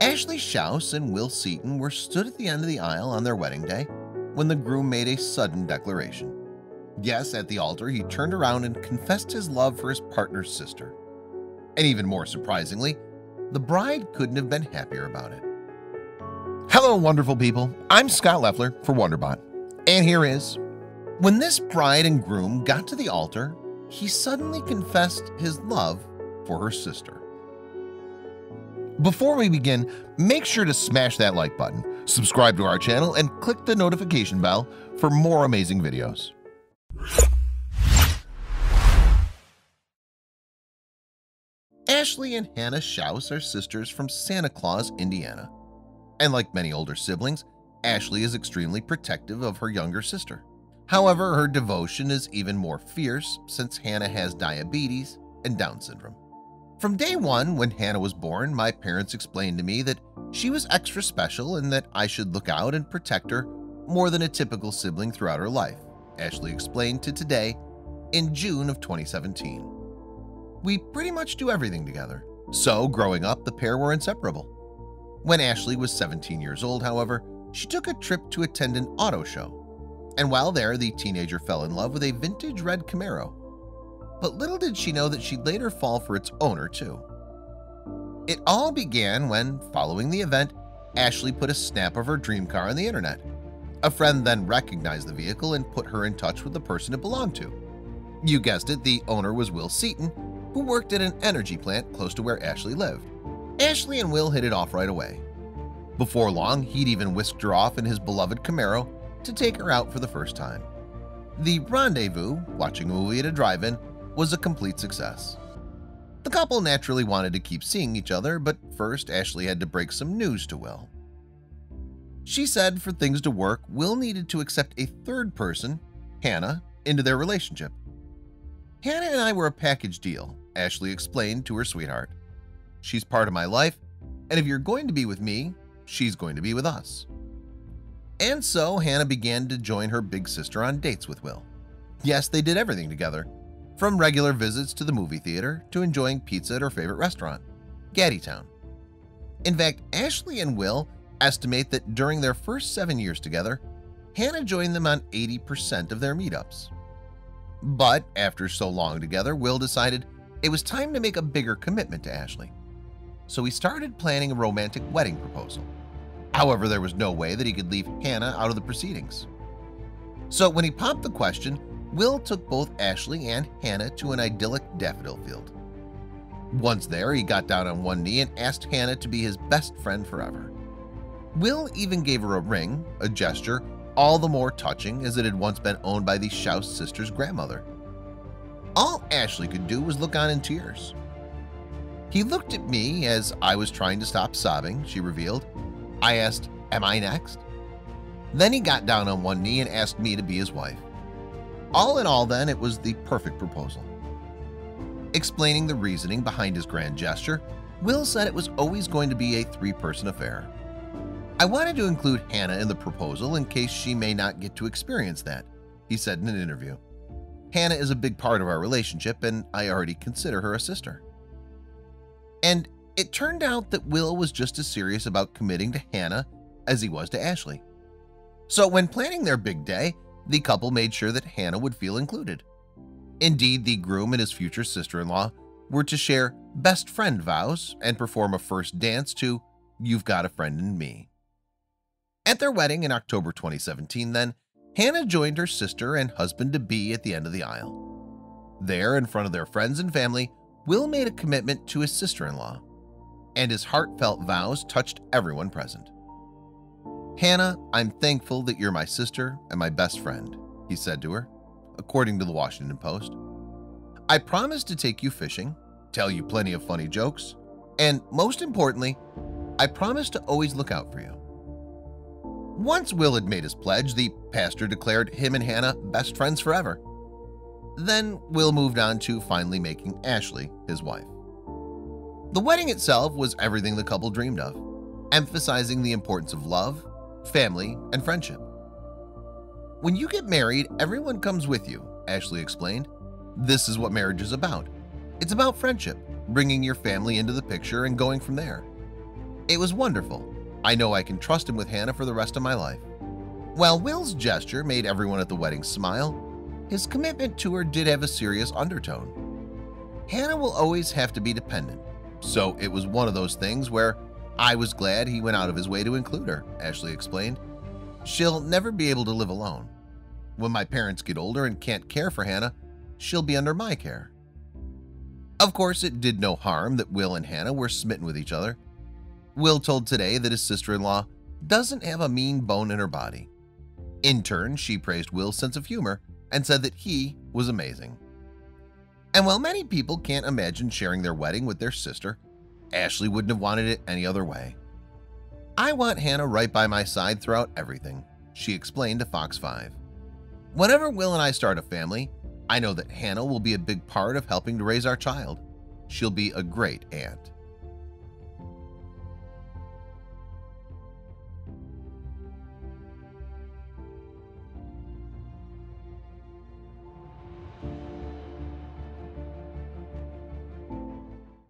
Ashley Shouse and Will Seaton were stood at the end of the aisle on their wedding day when the groom made a sudden declaration. Yes, at the altar he turned around and confessed his love for his partner's sister. And even more surprisingly, the bride couldn't have been happier about it. Hello, wonderful people. I'm Scott Leffler for Wonderbot. And here is when this bride and groom got to the altar, he suddenly confessed his love for her sister. Before we begin, make sure to smash that like button, subscribe to our channel, and click the notification bell for more amazing videos. Ashley and Hannah Shouse are sisters from Santa Claus, Indiana. And like many older siblings, Ashley is extremely protective of her younger sister. However, her devotion is even more fierce since Hannah has diabetes and Down syndrome. From day one, when Hannah was born, my parents explained to me that she was extra special and that I should look out and protect her more than a typical sibling throughout her life, Ashley explained to Today in June of 2017. We pretty much do everything together, so growing up, the pair were inseparable. When Ashley was 17 years old, however, she took a trip to attend an auto show. And while there, the teenager fell in love with a vintage red Camaro. But little did she know that she'd later fall for its owner, too. It all began when, following the event, Ashley put a snap of her dream car on the internet. A friend then recognized the vehicle and put her in touch with the person it belonged to. You guessed it, the owner was Will Seaton, who worked at an energy plant close to where Ashley lived. Ashley and Will hit it off right away. Before long, he'd even whisked her off in his beloved Camaro to take her out for the first time. The rendezvous, watching a movie at a drive-in, was a complete success. The couple naturally wanted to keep seeing each other, but first Ashley had to break some news to Will. She said for things to work, Will needed to accept a third person, Hannah, into their relationship. Hannah and I were a package deal, Ashley explained to her sweetheart. She's part of my life, and if you're going to be with me, she's going to be with us. And so Hannah began to join her big sister on dates with Will. Yes, they did everything together, from regular visits to the movie theater to enjoying pizza at her favorite restaurant, Gattitown. In fact, Ashley and Will estimate that during their first seven years together, Hannah joined them on 80% of their meetups. But after so long together, Will decided it was time to make a bigger commitment to Ashley. So he started planning a romantic wedding proposal. However, there was no way that he could leave Hannah out of the proceedings. So when he popped the question, Will took both Ashley and Hannah to an idyllic daffodil field. Once there, he got down on one knee and asked Hannah to be his best friend forever. Will even gave her a ring, a gesture all the more touching as it had once been owned by the Shouse sisters' grandmother. All Ashley could do was look on in tears. He looked at me as I was trying to stop sobbing, she revealed. I asked, am I next? Then he got down on one knee and asked me to be his wife. All in all then, it was the perfect proposal. Explaining the reasoning behind his grand gesture, Will said it was always going to be a three-person affair. I wanted to include Hannah in the proposal in case she may not get to experience that, he said in an interview. Hannah is a big part of our relationship and I already consider her a sister. And it turned out that Will was just as serious about committing to Hannah as he was to Ashley. So when planning their big day, the couple made sure that Hannah would feel included. Indeed, the groom and his future sister-in-law were to share best friend vows and perform a first dance to You've Got a Friend in Me. At their wedding in October 2017 then, Hannah joined her sister and husband-to-be at the end of the aisle. There, in front of their friends and family, Will made a commitment to his sister-in-law, and his heartfelt vows touched everyone present. Hannah, I'm thankful that you're my sister and my best friend, he said to her, according to the Washington Post. I promise to take you fishing, tell you plenty of funny jokes, and most importantly, I promise to always look out for you. Once Will had made his pledge, the pastor declared him and Hannah best friends forever. Then Will moved on to finally making Ashley his wife. The wedding itself was everything the couple dreamed of, emphasizing the importance of love, family, and friendship. When you get married, everyone comes with you, Ashley explained. This is what marriage is about. It's about friendship, bringing your family into the picture and going from there. It was wonderful. I know I can trust him with Hannah for the rest of my life. While Will's gesture made everyone at the wedding smile, his commitment to her did have a serious undertone. Hannah will always have to be dependent, so it was one of those things where I was glad he went out of his way to include her, Ashley explained. She'll never be able to live alone. When my parents get older and can't care for Hannah, she'll be under my care. Of course, it did no harm that Will and Hannah were smitten with each other. Will told Today that his sister-in-law doesn't have a mean bone in her body. In turn, she praised Will's sense of humor and said that he was amazing. And while many people can't imagine sharing their wedding with their sister, Ashley wouldn't have wanted it any other way. I want Hannah right by my side throughout everything, she explained to Fox 5. Whenever Will and I start a family, I know that Hannah will be a big part of helping to raise our child. She'll be a great aunt.